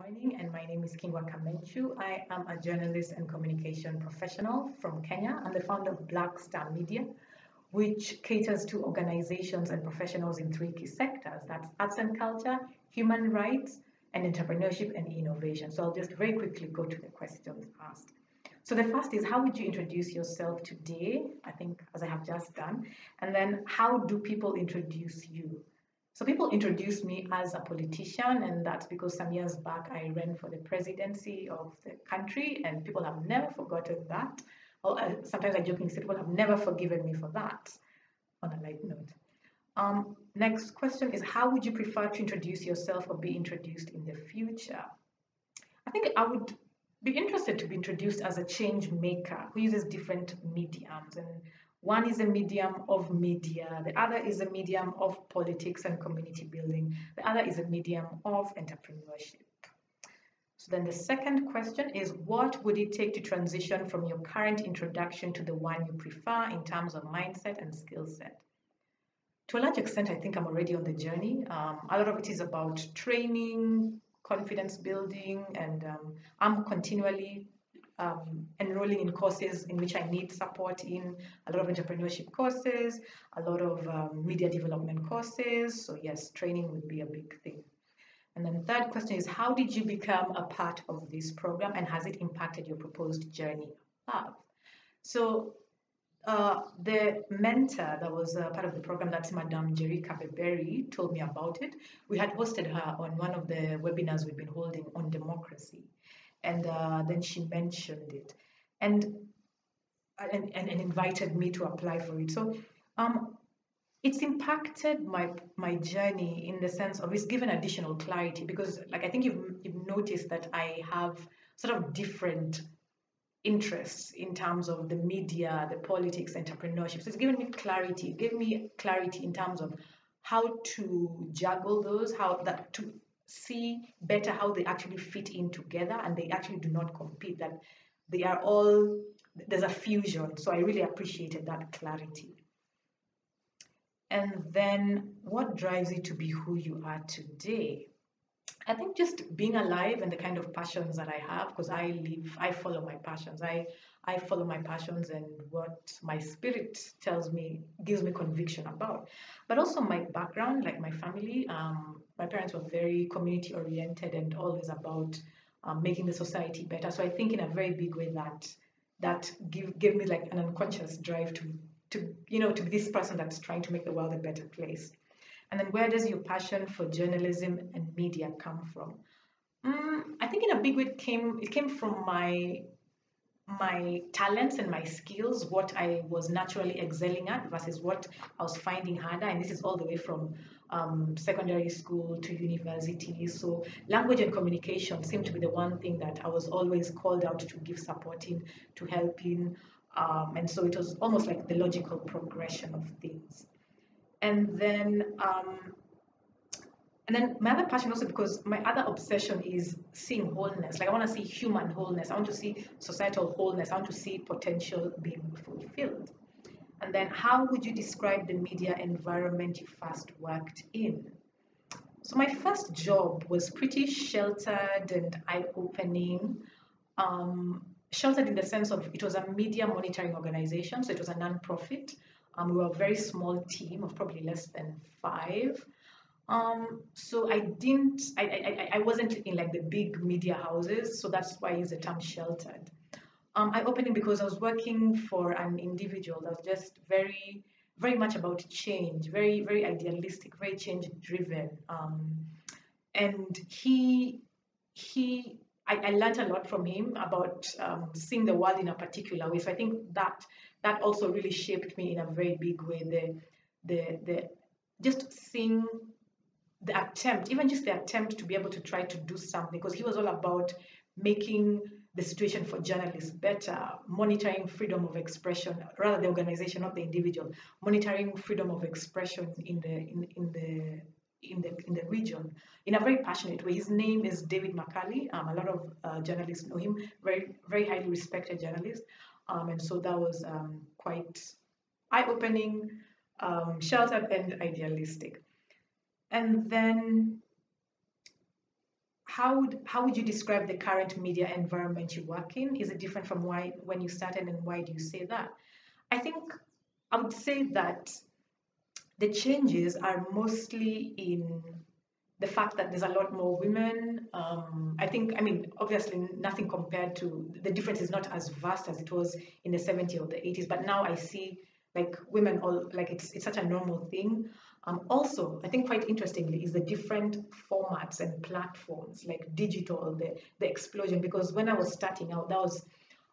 morning, and my name is Kingwa Kamencu. I am a journalist and communication professional from Kenya. I'm the founder of Black Star Media, which caters to organizations and professionals in three key sectors. That's arts and culture, human rights, and entrepreneurship and innovation. So I'll just very quickly go to the questions asked. So the first is how would you introduce yourself today? I think as I have just done. And then how do people introduce you? So people introduce me as a politician, and that's because some years back I ran for the presidency of the country, and people have never forgotten that. Well, uh, sometimes I jokingly say people have never forgiven me for that. On a light note. Um, next question is how would you prefer to introduce yourself or be introduced in the future? I think I would be interested to be introduced as a change maker who uses different mediums and one is a medium of media, the other is a medium of politics and community building, the other is a medium of entrepreneurship. So then the second question is what would it take to transition from your current introduction to the one you prefer in terms of mindset and skill set? To a large extent, I think I'm already on the journey. Um, a lot of it is about training, confidence building, and um, I'm continually um, enrolling in courses in which I need support in a lot of entrepreneurship courses, a lot of um, media development courses. So yes, training would be a big thing. And then the third question is, how did you become a part of this program and has it impacted your proposed journey path? So uh, the mentor that was a part of the program, that's Madame Njeri Kabeberi, told me about it. We had hosted her on one of the webinars we've been holding on democracy and uh, then she mentioned it. And, and and invited me to apply for it. So um it's impacted my my journey in the sense of it's given additional clarity because like i think you've, you've noticed that i have sort of different interests in terms of the media the politics entrepreneurship. So it's given me clarity. It gave me clarity in terms of how to juggle those how that to see better how they actually fit in together and they actually do not compete, that they are all, there's a fusion. So I really appreciated that clarity. And then what drives you to be who you are today? I think just being alive and the kind of passions that I have, because I live, I follow my passions. I I follow my passions and what my spirit tells me, gives me conviction about. But also my background, like my family, um, my parents were very community oriented and always about um, making the society better. So I think in a very big way that that give gave me like an unconscious drive to to you know to be this person that's trying to make the world a better place. And then where does your passion for journalism and media come from? Mm, I think in a big way it came it came from my my talents and my skills, what I was naturally excelling at versus what I was finding harder. And this is all the way from um, secondary school to university. So language and communication seemed to be the one thing that I was always called out to give support in, to help in. Um, and so it was almost like the logical progression of things. And then um, and then my other passion also because my other obsession is seeing wholeness. Like I want to see human wholeness. I want to see societal wholeness. I want to see potential being fulfilled. And then how would you describe the media environment you first worked in? So my first job was pretty sheltered and eye-opening. Um, sheltered in the sense of it was a media monitoring organization, so it was a non-profit. Um, we were a very small team of probably less than five. Um, so I didn't, I, I, I wasn't in like the big media houses, so that's why I use the term sheltered. Um, I opened it because I was working for an individual that was just very, very much about change, very, very idealistic, very change driven. Um, and he, he, I, I learned a lot from him about um, seeing the world in a particular way. So I think that that also really shaped me in a very big way. The, the, the just seeing the attempt, even just the attempt to be able to try to do something, because he was all about making the situation for journalists better, monitoring freedom of expression, rather the organization, not the individual, monitoring freedom of expression in the in, in the in the in the region in a very passionate way. His name is David Makali. Um, a lot of uh, journalists know him, very very highly respected journalist, um, and so that was um, quite eye-opening, um, sheltered, and idealistic. And then how would, how would you describe the current media environment you work in? Is it different from why when you started, and why do you say that? I think I would say that the changes are mostly in the fact that there's a lot more women. Um, I think, I mean, obviously nothing compared to the difference is not as vast as it was in the 70s or the 80s, but now I see like women all like it's it's such a normal thing. Um, also, I think quite interestingly is the different formats and platforms like digital, the the explosion. Because when I was starting out, that was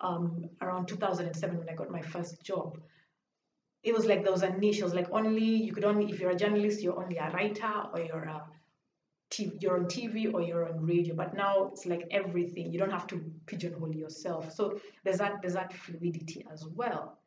um, around 2007 when I got my first job. It was like there was a niche. It was like only you could only if you're a journalist, you're only a writer or you're a TV, you're on TV or you're on radio, but now it's like everything. You don't have to pigeonhole yourself. So there's that there's that fluidity as well.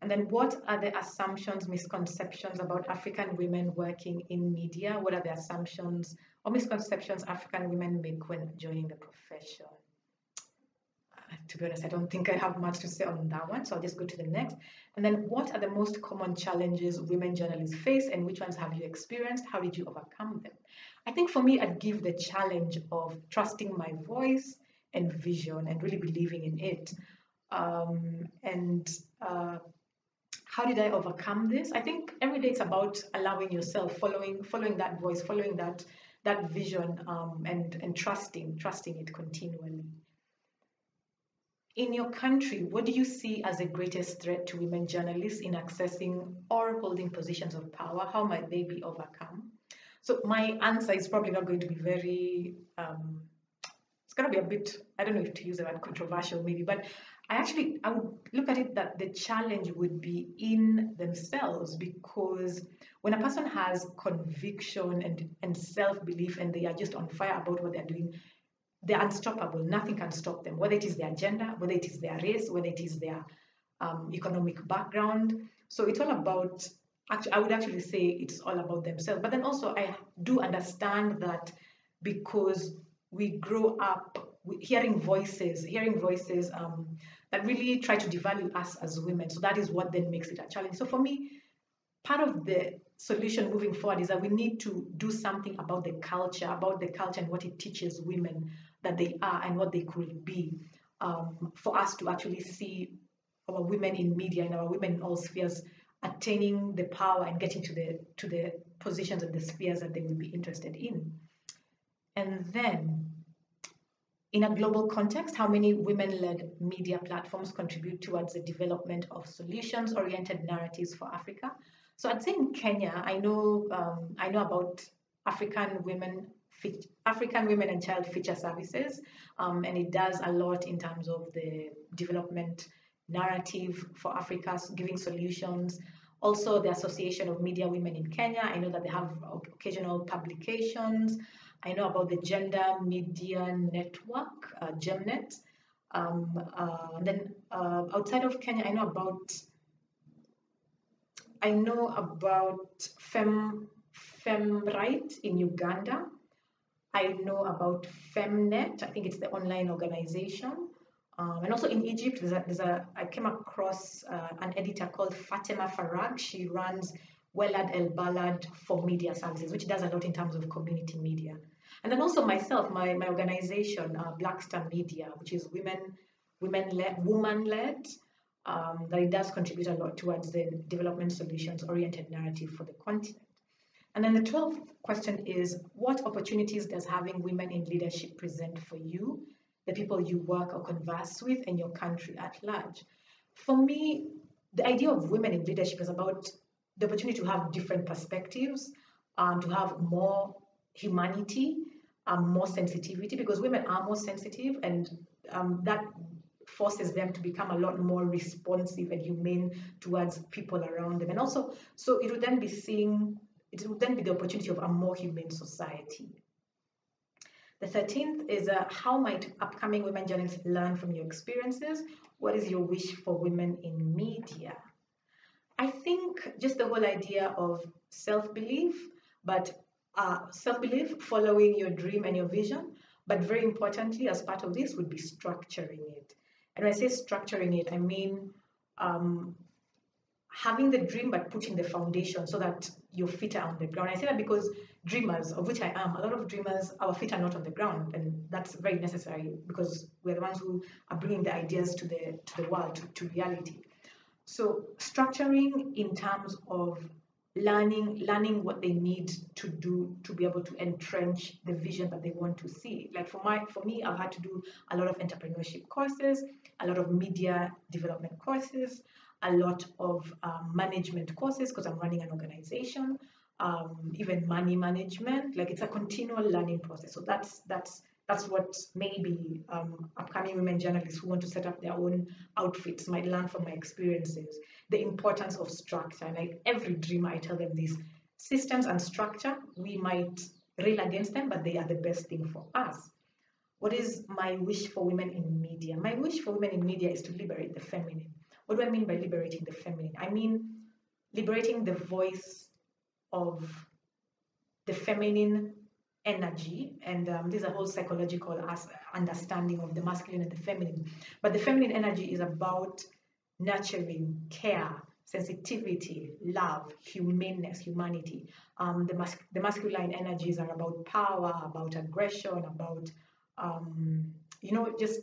And then what are the assumptions, misconceptions about African women working in media? What are the assumptions or misconceptions African women make when joining the profession? Uh, to be honest, I don't think I have much to say on that one, so I'll just go to the next. And then what are the most common challenges women journalists face and which ones have you experienced? How did you overcome them? I think for me, I'd give the challenge of trusting my voice and vision and really believing in it. Um, and uh, how did I overcome this? I think every day it's about allowing yourself, following, following that voice, following that that vision, um, and and trusting, trusting it continually. In your country, what do you see as the greatest threat to women journalists in accessing or holding positions of power? How might they be overcome? So my answer is probably not going to be very. Um, it's going to be a bit. I don't know if to use the word controversial, maybe, but I actually I would look at it that the challenge would be in themselves because when a person has conviction and, and self-belief and they are just on fire about what they're doing, they're unstoppable. Nothing can stop them, whether it is their gender, whether it is their race, whether it is their um, economic background. So it's all about actually I would actually say it's all about themselves. But then also I do understand that because we grow up hearing voices, hearing voices um, that really try to devalue us as women. So that is what then makes it a challenge. So for me, part of the solution moving forward is that we need to do something about the culture, about the culture and what it teaches women that they are and what they could be, um, for us to actually see our women in media and our women in all spheres attaining the power and getting to the to the positions and the spheres that they will be interested in. And then in a global context, how many women-led media platforms contribute towards the development of solutions-oriented narratives for Africa? So I'd say in Kenya, I know um, I know about African women African women and child feature services, um, and it does a lot in terms of the development narrative for Africa, giving solutions. Also, the Association of Media Women in Kenya, I know that they have occasional publications. I know about the Gender Media Network, uh, GEMNET. Um, uh, then uh, outside of Kenya, I know about I know about Fem FEMRITE in Uganda. I know about Femnet. I think it's the online organization. Um, and also in Egypt, there's a, there's a I came across uh, an editor called Fatima Farag. She runs Welad El Balad for Media Services, which does a lot in terms of community media. And then also myself, my, my organization, uh, Black Star Media, which is women women led, woman led, um, that it does contribute a lot towards the development solutions oriented narrative for the continent. And then the 12th question is what opportunities does having women in leadership present for you, the people you work or converse with, and your country at large? For me, the idea of women in leadership is about the opportunity to have different perspectives, um, to have more humanity, um, more sensitivity, because women are more sensitive, and um, that forces them to become a lot more responsive and humane towards people around them. And also, so it would then be seeing, it would then be the opportunity of a more humane society. The 13th is uh, how might upcoming women journalists learn from your experiences? What is your wish for women in media? I think just the whole idea of self belief, but uh, self belief, following your dream and your vision, but very importantly, as part of this, would be structuring it. And when I say structuring it, I mean um, having the dream but putting the foundation so that your feet are on the ground. I say that because dreamers, of which I am, a lot of dreamers, our feet are not on the ground, and that's very necessary because we're the ones who are bringing the ideas to the to the world, to, to reality. So structuring in terms of learning learning what they need to do to be able to entrench the vision that they want to see like for my for me i've had to do a lot of entrepreneurship courses a lot of media development courses a lot of um, management courses because i'm running an organization um, even money management. Like it's a continual learning process. So that's that's that's what maybe um, upcoming women journalists who want to set up their own outfits might learn from my experiences. The importance of structure. And like every dreamer, I tell them this: systems and structure. We might rail against them, but they are the best thing for us. What is my wish for women in media? My wish for women in media is to liberate the feminine. What do I mean by liberating the feminine? I mean liberating the voice of the feminine energy and um, there's a whole psychological understanding of the masculine and the feminine. But the feminine energy is about nurturing care sensitivity love humaneness humanity. Um, the, mas- the masculine energies are about power about aggression about um, you know just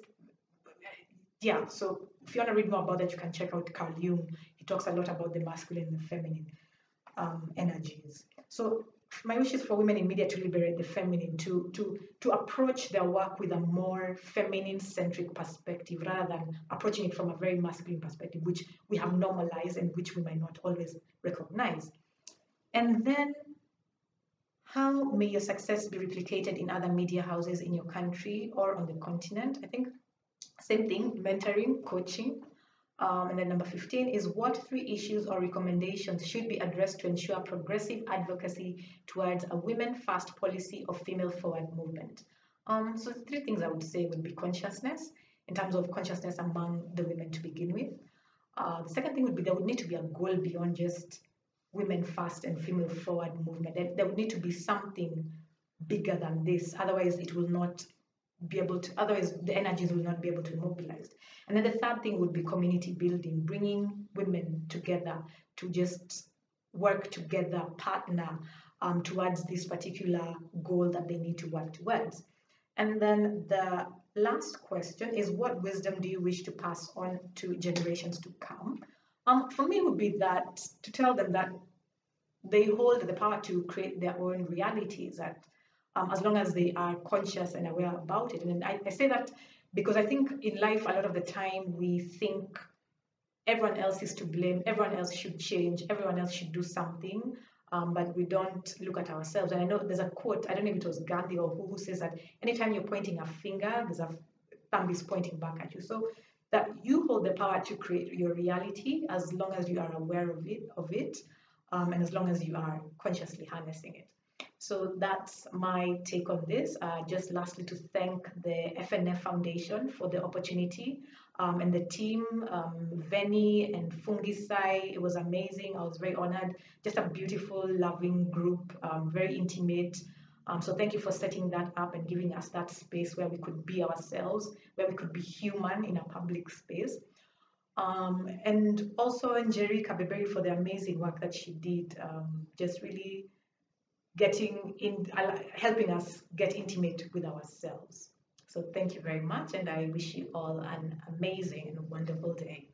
yeah so if you want to read more about that you can check out carl jung. He talks a lot about the masculine and the feminine um, energies. So my wish is for women in media to liberate the feminine, to to to approach their work with a more feminine-centric perspective rather than approaching it from a very masculine perspective, which we have normalized and which we might not always recognize. And then how may your success be replicated in other media houses in your country or on the continent? I think same thing, mentoring, coaching, um, and then number 15 is what three issues or recommendations should be addressed to ensure progressive advocacy towards a women first policy of female forward movement. Um, so three things I would say would be consciousness, in terms of consciousness among the women to begin with. Uh, the second thing would be there would need to be a goal beyond just women first and female forward movement. There, there would need to be something bigger than this. Otherwise, it will not be able to, otherwise the energies will not be able to be mobilized. And then the third thing would be community building, bringing women together to just work together, partner um, towards this particular goal that they need to work towards. And then the last question is what wisdom do you wish to pass on to generations to come? Um, for me, would be that to tell them that they hold the power to create their own realities, that um, as long as they are conscious and aware about it. And I, I say that because I think in life, a lot of the time, we think everyone else is to blame, everyone else should change, everyone else should do something. Um, but we don't look at ourselves. And I know there's a quote, I don't know if it was Gandhi or who, who says that anytime you're pointing a finger, there's a thumb is pointing back at you. So that you hold the power to create your reality as long as you are aware of it, of it um, and as long as you are consciously harnessing it. So that's my take on this. Uh, just lastly, to thank the FNF Foundation for the opportunity um, and the team, um, Veni and Fungisai. It was amazing. I was very honored. Just a beautiful, loving group, um, very intimate. Um, so thank you for setting that up and giving us that space where we could be ourselves, where we could be human in a public space. Um, and also and Njeri Kabeberi for the amazing work that she did. Um, just really getting in, helping us get intimate with ourselves. So thank you very much, and I wish you all an amazing and wonderful day.